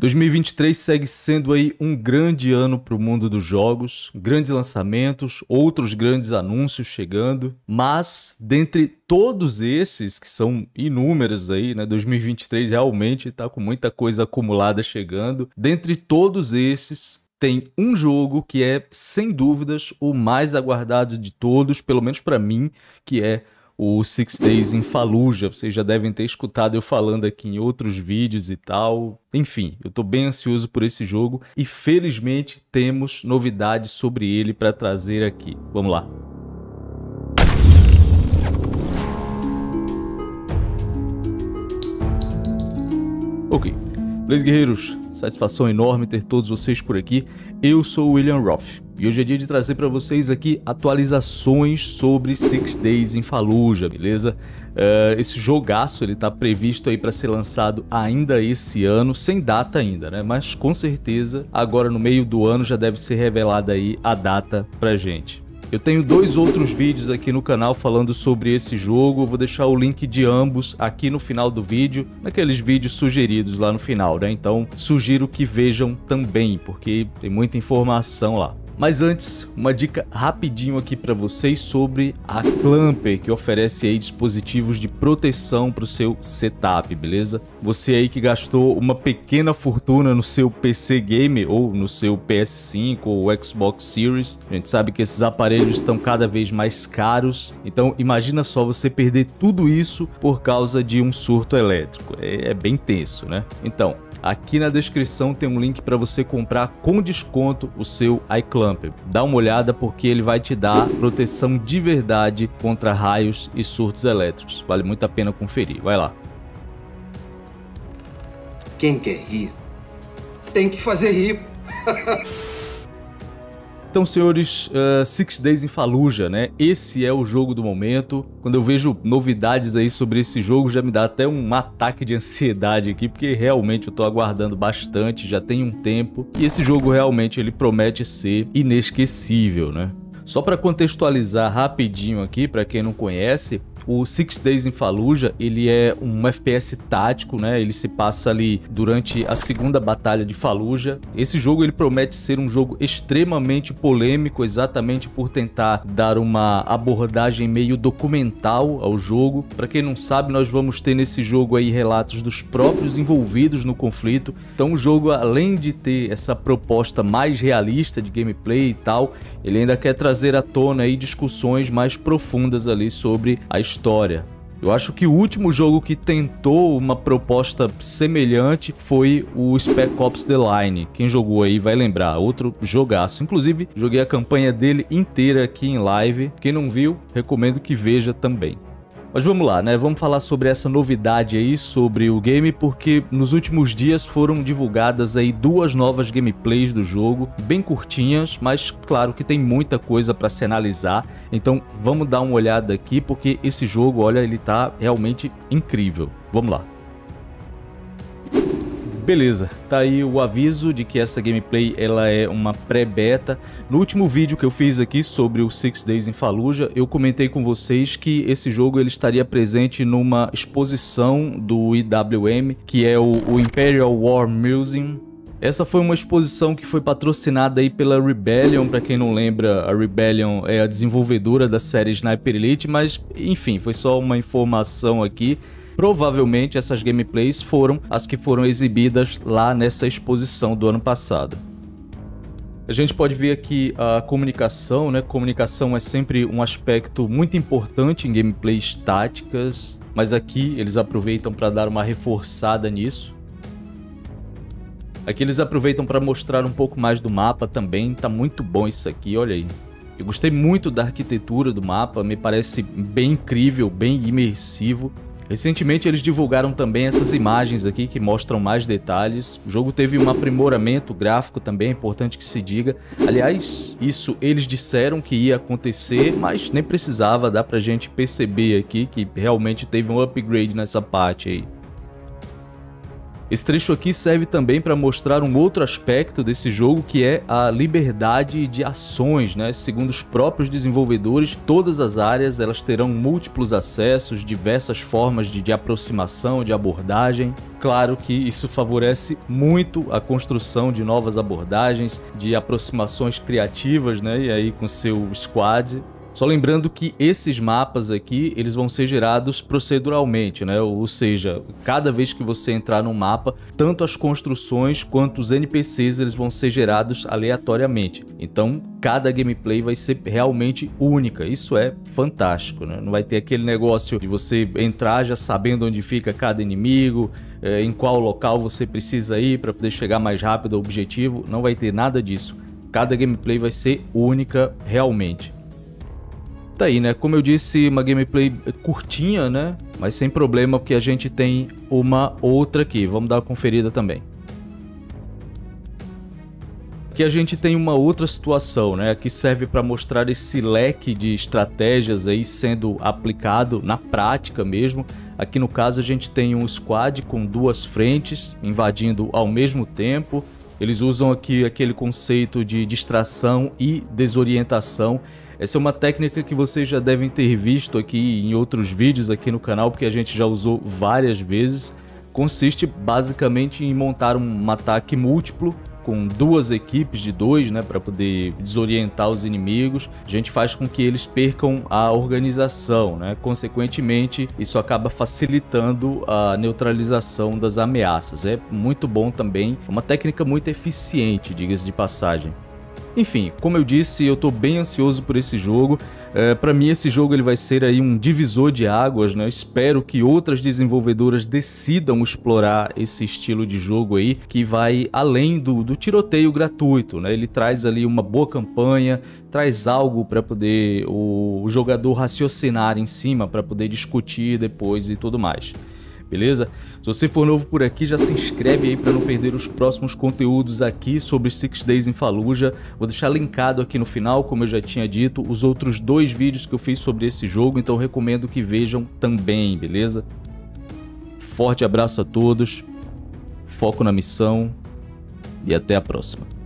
2023 segue sendo aí um grande ano para o mundo dos jogos, grandes lançamentos, outros grandes anúncios chegando, mas dentre todos esses que são inúmeros aí, né, 2023 realmente está com muita coisa acumulada chegando. Dentre todos esses, tem um jogo que é sem dúvidas o mais aguardado de todos, pelo menos para mim, que é o Six Days in Fallujah. Vocês já devem ter escutado eu falando aqui em outros vídeos e tal. Enfim, eu tô bem ansioso por esse jogo e felizmente temos novidades sobre ele para trazer aqui. Vamos lá. Ok, Beleza, guerreiros? Satisfação enorme ter todos vocês por aqui. Eu sou o William Roth e hoje é dia de trazer para vocês aqui atualizações sobre Six Days in Fallujah, beleza? Uh, esse jogaço ele tá previsto aí para ser lançado ainda esse ano, sem data ainda, né? Mas com certeza agora no meio do ano já deve ser revelada aí a data pra gente. Eu tenho dois outros vídeos aqui no canal falando sobre esse jogo, vou deixar o link de ambos aqui no final do vídeo, naqueles vídeos sugeridos lá no final, né? Então sugiro que vejam também, porque tem muita informação lá. Mas antes, uma dica rapidinho aqui para vocês sobre a Clamper, que oferece aí dispositivos de proteção para o seu setup, beleza? Você aí que gastou uma pequena fortuna no seu PC game ou no seu PS5 ou Xbox Series, a gente sabe que esses aparelhos estão cada vez mais caros, então imagina só você perder tudo isso por causa de um surto elétrico, é, é bem tenso, né? Então, Aqui na descrição tem um link para você comprar com desconto o seu iClamper. Dá uma olhada porque ele vai te dar proteção de verdade contra raios e surtos elétricos. Vale muito a pena conferir. Vai lá. Quem quer rir tem que fazer rir. Então, senhores, uh, Six Days in Fallujah, né? Esse é o jogo do momento. Quando eu vejo novidades aí sobre esse jogo, já me dá até um ataque de ansiedade aqui, porque realmente eu tô aguardando bastante, já tem um tempo. E esse jogo realmente ele promete ser inesquecível, né? Só para contextualizar rapidinho aqui, para quem não conhece, o Six Days in Fallujah, ele é um FPS tático, né? Ele se passa ali durante a segunda batalha de Fallujah. Esse jogo ele promete ser um jogo extremamente polêmico, exatamente por tentar dar uma abordagem meio documental ao jogo. Para quem não sabe, nós vamos ter nesse jogo aí relatos dos próprios envolvidos no conflito. Então o jogo, além de ter essa proposta mais realista de gameplay e tal, ele ainda quer trazer à tona aí discussões mais profundas ali sobre a história. Eu acho que o último jogo que tentou uma proposta semelhante foi o Spec Ops The Line. Quem jogou aí vai lembrar, outro jogaço. Inclusive, joguei a campanha dele inteira aqui em live. Quem não viu, recomendo que veja também. Mas vamos lá, né? Vamos falar sobre essa novidade aí sobre o game, porque nos últimos dias foram divulgadas aí duas novas gameplays do jogo, bem curtinhas, mas claro que tem muita coisa para se analisar. Então vamos dar uma olhada aqui, porque esse jogo, olha, ele tá realmente incrível. Vamos lá. Beleza, tá aí o aviso de que essa gameplay ela é uma pré-beta. No último vídeo que eu fiz aqui sobre o Six Days in Fallujah, eu comentei com vocês que esse jogo ele estaria presente numa exposição do IWM, que é o, o Imperial War Museum, essa foi uma exposição que foi patrocinada aí pela Rebellion, para quem não lembra, a Rebellion é a desenvolvedora da série Sniper Elite, mas enfim, foi só uma informação aqui. Provavelmente essas gameplays foram as que foram exibidas lá nessa exposição do ano passado. A gente pode ver aqui a comunicação, né? Comunicação é sempre um aspecto muito importante em gameplays táticas, mas aqui eles aproveitam para dar uma reforçada nisso. Aqui eles aproveitam para mostrar um pouco mais do mapa também, tá muito bom isso aqui, olha aí. Eu gostei muito da arquitetura do mapa, me parece bem incrível, bem imersivo. Recentemente eles divulgaram também essas imagens aqui que mostram mais detalhes. O jogo teve um aprimoramento gráfico também, é importante que se diga. Aliás, isso eles disseram que ia acontecer, mas nem precisava, dá pra gente perceber aqui que realmente teve um upgrade nessa parte aí. Esse trecho aqui serve também para mostrar um outro aspecto desse jogo que é a liberdade de ações, né? Segundo os próprios desenvolvedores, todas as áreas elas terão múltiplos acessos, diversas formas de, de aproximação, de abordagem. Claro que isso favorece muito a construção de novas abordagens, de aproximações criativas, né? E aí com seu squad só lembrando que esses mapas aqui, eles vão ser gerados proceduralmente, né? Ou seja, cada vez que você entrar no mapa, tanto as construções quanto os NPCs, eles vão ser gerados aleatoriamente. Então, cada gameplay vai ser realmente única. Isso é fantástico, né? Não vai ter aquele negócio de você entrar já sabendo onde fica cada inimigo, eh, em qual local você precisa ir para poder chegar mais rápido ao objetivo. Não vai ter nada disso. Cada gameplay vai ser única realmente tá aí, né? Como eu disse, uma gameplay curtinha, né? Mas sem problema, porque a gente tem uma outra aqui. Vamos dar uma conferida também. Aqui a gente tem uma outra situação, né? Que serve para mostrar esse leque de estratégias aí sendo aplicado na prática mesmo. Aqui no caso a gente tem um squad com duas frentes invadindo ao mesmo tempo. Eles usam aqui aquele conceito de distração e desorientação essa é uma técnica que vocês já devem ter visto aqui em outros vídeos aqui no canal, porque a gente já usou várias vezes. Consiste basicamente em montar um ataque múltiplo com duas equipes de dois, né, para poder desorientar os inimigos. A gente faz com que eles percam a organização, né? Consequentemente, isso acaba facilitando a neutralização das ameaças. É muito bom também, uma técnica muito eficiente, diga-se de passagem. Enfim, como eu disse, eu estou bem ansioso por esse jogo. É, para mim esse jogo ele vai ser aí um divisor de águas, né? Espero que outras desenvolvedoras decidam explorar esse estilo de jogo aí que vai além do, do tiroteio gratuito, né? Ele traz ali uma boa campanha, traz algo para poder o, o jogador raciocinar em cima para poder discutir depois e tudo mais beleza? Se você for novo por aqui, já se inscreve aí para não perder os próximos conteúdos aqui sobre Six Days in Fallujah. Vou deixar linkado aqui no final, como eu já tinha dito, os outros dois vídeos que eu fiz sobre esse jogo, então recomendo que vejam também, beleza? Forte abraço a todos, foco na missão e até a próxima.